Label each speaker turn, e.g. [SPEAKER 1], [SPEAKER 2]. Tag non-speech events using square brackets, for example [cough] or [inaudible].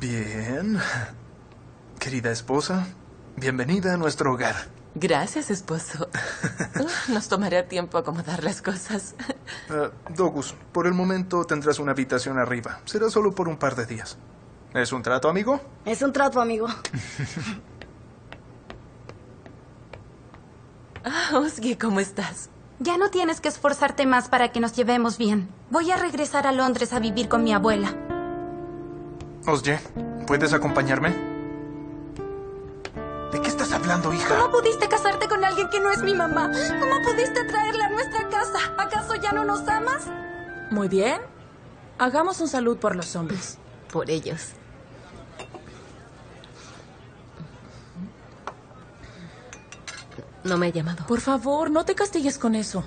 [SPEAKER 1] Bien. Querida esposa, bienvenida a nuestro hogar.
[SPEAKER 2] Gracias, esposo. [laughs] Nos tomará tiempo acomodar las cosas.
[SPEAKER 1] Eh, Dogus, por el momento tendrás una habitación arriba. Será solo por un par de días. ¿Es un trato, amigo?
[SPEAKER 3] Es un trato, amigo. [laughs]
[SPEAKER 2] Ah, Osgie, ¿cómo estás?
[SPEAKER 4] Ya no tienes que esforzarte más para que nos llevemos bien. Voy a regresar a Londres a vivir con mi abuela.
[SPEAKER 1] Osje, ¿puedes acompañarme? ¿De qué estás hablando, hija?
[SPEAKER 4] ¿Cómo pudiste casarte con alguien que no es mi mamá? ¿Cómo pudiste traerla a nuestra casa? ¿Acaso ya no nos amas?
[SPEAKER 5] Muy bien. Hagamos un salud por los hombres.
[SPEAKER 2] Por ellos. No me ha llamado.
[SPEAKER 5] Por favor, no te castigues con eso.